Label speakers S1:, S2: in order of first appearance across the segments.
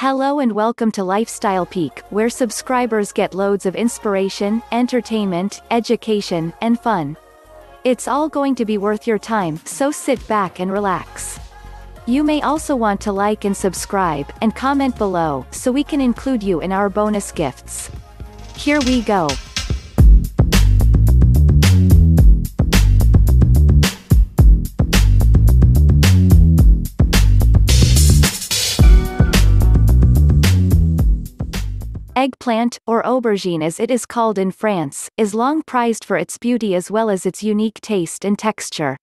S1: Hello and welcome to Lifestyle Peak, where subscribers get loads of inspiration, entertainment, education, and fun. It's all going to be worth your time, so sit back and relax. You may also want to like and subscribe, and comment below, so we can include you in our bonus gifts. Here we go. Eggplant, or aubergine as it is called in France, is long prized for its beauty as well as its unique taste and texture.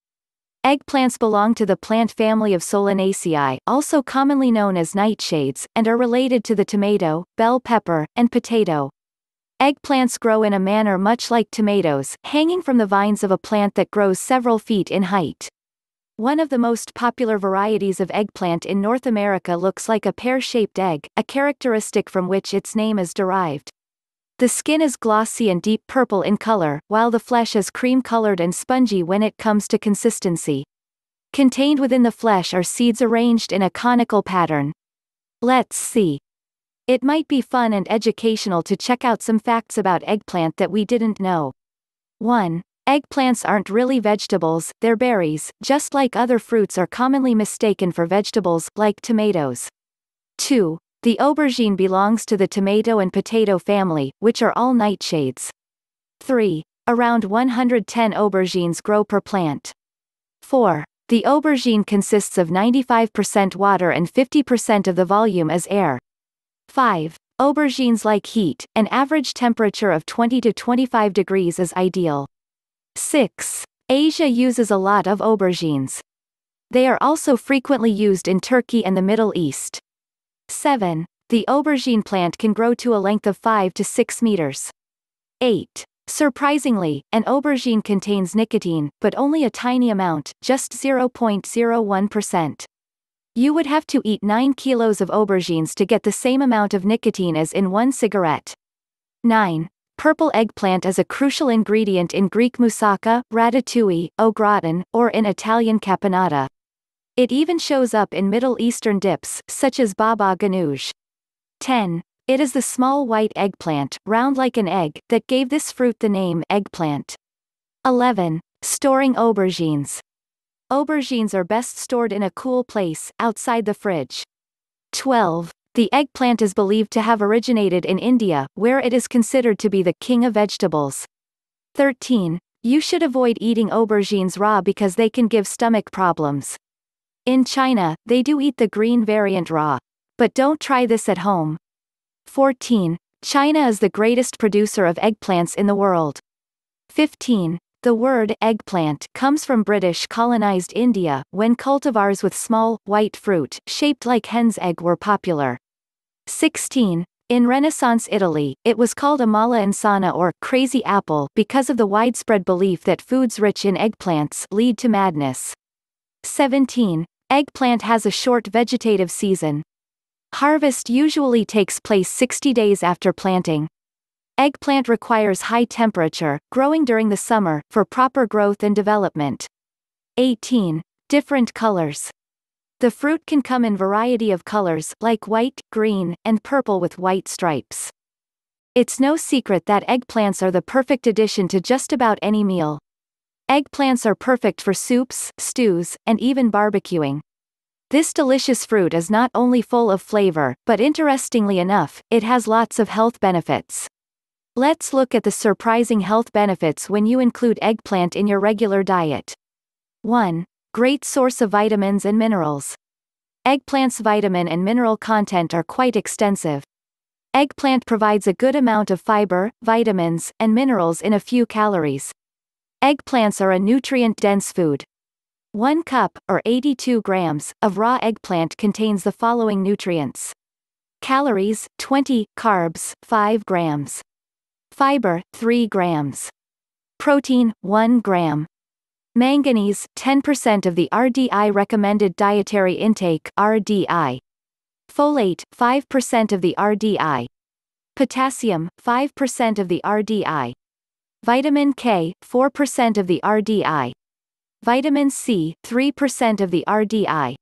S1: Eggplants belong to the plant family of Solanaceae, also commonly known as nightshades, and are related to the tomato, bell pepper, and potato. Eggplants grow in a manner much like tomatoes, hanging from the vines of a plant that grows several feet in height. One of the most popular varieties of eggplant in North America looks like a pear-shaped egg, a characteristic from which its name is derived. The skin is glossy and deep purple in color, while the flesh is cream-colored and spongy when it comes to consistency. Contained within the flesh are seeds arranged in a conical pattern. Let's see. It might be fun and educational to check out some facts about eggplant that we didn't know. 1. Eggplants aren't really vegetables, they're berries, just like other fruits are commonly mistaken for vegetables, like tomatoes. 2. The aubergine belongs to the tomato and potato family, which are all nightshades. 3. Around 110 aubergines grow per plant. 4. The aubergine consists of 95% water and 50% of the volume is air. 5. Aubergines like heat, an average temperature of 20 to 25 degrees is ideal. 6. Asia uses a lot of aubergines. They are also frequently used in Turkey and the Middle East. 7. The aubergine plant can grow to a length of 5 to 6 meters. 8. Surprisingly, an aubergine contains nicotine, but only a tiny amount, just 0.01%. You would have to eat 9 kilos of aubergines to get the same amount of nicotine as in one cigarette. 9. Purple eggplant is a crucial ingredient in Greek moussaka, ratatouille, au gratin, or in Italian caponata. It even shows up in Middle Eastern dips, such as baba ganoush. 10. It is the small white eggplant, round like an egg, that gave this fruit the name eggplant. 11. Storing aubergines. Aubergines are best stored in a cool place, outside the fridge. 12. The eggplant is believed to have originated in India, where it is considered to be the king of vegetables. 13. You should avoid eating aubergines raw because they can give stomach problems. In China, they do eat the green variant raw. But don't try this at home. 14. China is the greatest producer of eggplants in the world. 15. The word eggplant comes from British colonized India, when cultivars with small, white fruit, shaped like hen's egg were popular. 16. In Renaissance Italy, it was called amala insana or crazy apple because of the widespread belief that foods rich in eggplants lead to madness. 17. Eggplant has a short vegetative season. Harvest usually takes place 60 days after planting. Eggplant requires high temperature, growing during the summer, for proper growth and development. 18. Different colors. The fruit can come in variety of colors, like white, green, and purple with white stripes. It's no secret that eggplants are the perfect addition to just about any meal. Eggplants are perfect for soups, stews, and even barbecuing. This delicious fruit is not only full of flavor, but interestingly enough, it has lots of health benefits. Let's look at the surprising health benefits when you include eggplant in your regular diet. 1. Great source of vitamins and minerals. Eggplant's vitamin and mineral content are quite extensive. Eggplant provides a good amount of fiber, vitamins, and minerals in a few calories. Eggplants are a nutrient-dense food. 1 cup, or 82 grams, of raw eggplant contains the following nutrients. Calories, 20, carbs, 5 grams. Fiber, 3 grams. Protein, 1 gram. Manganese, 10% of the RDI recommended dietary intake RDI. Folate, 5% of the RDI. Potassium, 5% of the RDI. Vitamin K, 4% of the RDI. Vitamin C, 3% of the RDI.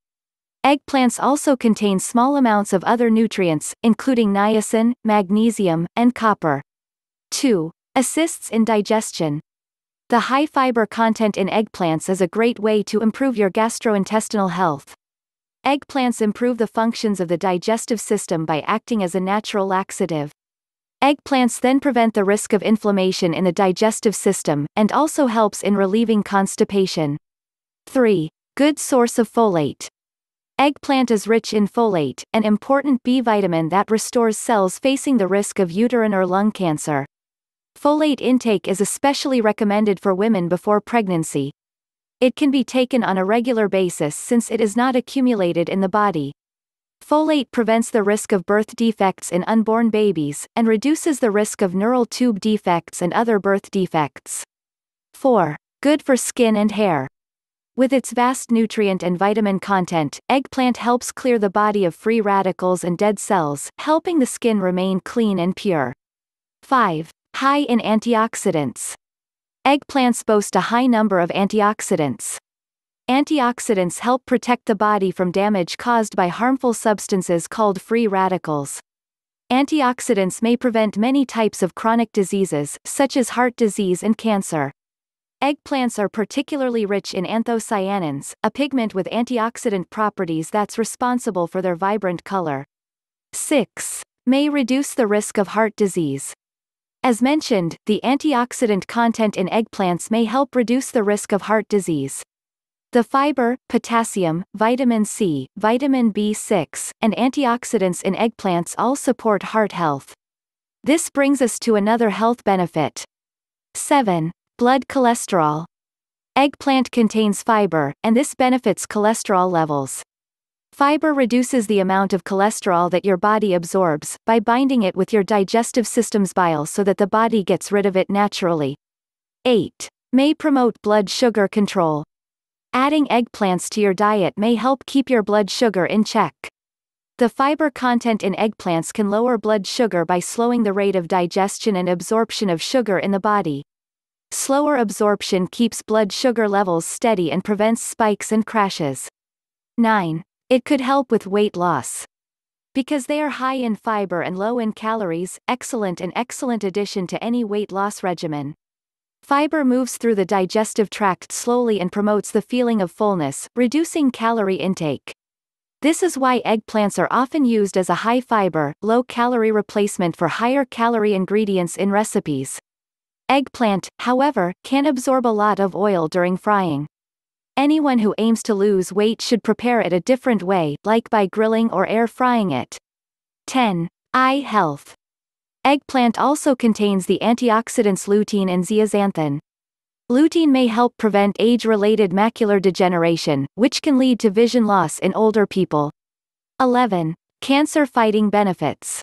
S1: Eggplants also contain small amounts of other nutrients, including niacin, magnesium, and copper. 2. Assists in digestion. The high fiber content in eggplants is a great way to improve your gastrointestinal health. Eggplants improve the functions of the digestive system by acting as a natural laxative. Eggplants then prevent the risk of inflammation in the digestive system, and also helps in relieving constipation. 3. Good source of folate. Eggplant is rich in folate, an important B vitamin that restores cells facing the risk of uterine or lung cancer. Folate intake is especially recommended for women before pregnancy. It can be taken on a regular basis since it is not accumulated in the body. Folate prevents the risk of birth defects in unborn babies, and reduces the risk of neural tube defects and other birth defects. 4. Good for skin and hair. With its vast nutrient and vitamin content, eggplant helps clear the body of free radicals and dead cells, helping the skin remain clean and pure. 5. High in antioxidants. Eggplants boast a high number of antioxidants. Antioxidants help protect the body from damage caused by harmful substances called free radicals. Antioxidants may prevent many types of chronic diseases, such as heart disease and cancer. Eggplants are particularly rich in anthocyanins, a pigment with antioxidant properties that's responsible for their vibrant color. 6. May reduce the risk of heart disease. As mentioned, the antioxidant content in eggplants may help reduce the risk of heart disease. The fiber, potassium, vitamin C, vitamin B6, and antioxidants in eggplants all support heart health. This brings us to another health benefit. 7. Blood cholesterol. Eggplant contains fiber, and this benefits cholesterol levels. Fiber reduces the amount of cholesterol that your body absorbs, by binding it with your digestive system's bile so that the body gets rid of it naturally. 8. May promote blood sugar control. Adding eggplants to your diet may help keep your blood sugar in check. The fiber content in eggplants can lower blood sugar by slowing the rate of digestion and absorption of sugar in the body. Slower absorption keeps blood sugar levels steady and prevents spikes and crashes. 9. It could help with weight loss. Because they are high in fiber and low in calories, excellent and excellent addition to any weight loss regimen. Fiber moves through the digestive tract slowly and promotes the feeling of fullness, reducing calorie intake. This is why eggplants are often used as a high fiber, low calorie replacement for higher calorie ingredients in recipes. Eggplant, however, can absorb a lot of oil during frying. Anyone who aims to lose weight should prepare it a different way, like by grilling or air frying it. 10. Eye health. Eggplant also contains the antioxidants lutein and zeaxanthin. Lutein may help prevent age-related macular degeneration, which can lead to vision loss in older people. 11. Cancer-fighting benefits.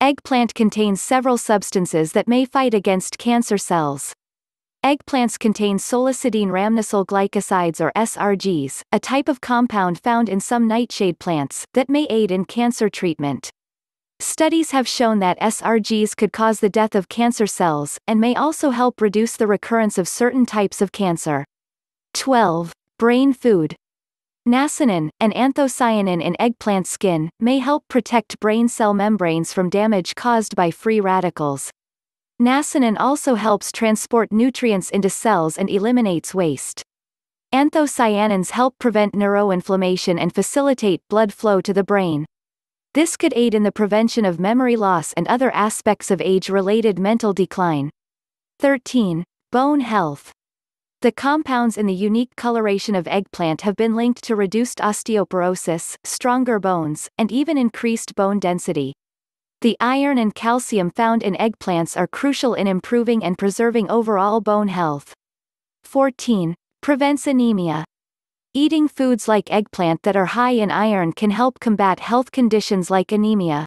S1: Eggplant contains several substances that may fight against cancer cells. Eggplants contain solasodine rhamnosyl glycosides or SRGs, a type of compound found in some nightshade plants, that may aid in cancer treatment. Studies have shown that SRGs could cause the death of cancer cells, and may also help reduce the recurrence of certain types of cancer. 12. Brain food. Nasunin, an anthocyanin in eggplant skin, may help protect brain cell membranes from damage caused by free radicals. Nasunin also helps transport nutrients into cells and eliminates waste. Anthocyanins help prevent neuroinflammation and facilitate blood flow to the brain. This could aid in the prevention of memory loss and other aspects of age-related mental decline. 13. Bone health. The compounds in the unique coloration of eggplant have been linked to reduced osteoporosis, stronger bones, and even increased bone density. The iron and calcium found in eggplants are crucial in improving and preserving overall bone health. 14. Prevents anemia. Eating foods like eggplant that are high in iron can help combat health conditions like anemia.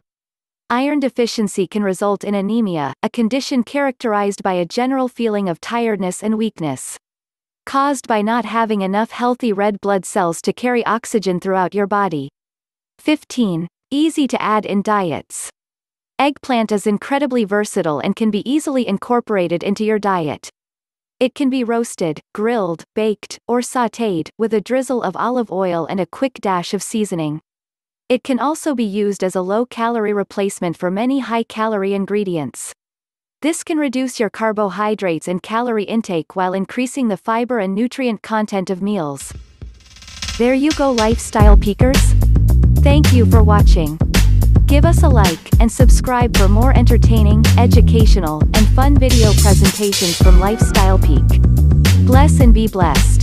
S1: Iron deficiency can result in anemia, a condition characterized by a general feeling of tiredness and weakness caused by not having enough healthy red blood cells to carry oxygen throughout your body. 15. Easy to add in diets. Eggplant is incredibly versatile and can be easily incorporated into your diet. It can be roasted, grilled, baked, or sautéed, with a drizzle of olive oil and a quick dash of seasoning. It can also be used as a low-calorie replacement for many high-calorie ingredients. This can reduce your carbohydrates and calorie intake while increasing the fiber and nutrient content of meals. There you go lifestyle peakers. Thank you for watching. Give us a like, and subscribe for more entertaining, educational, and fun video presentations from Lifestyle Peak. Bless and be blessed.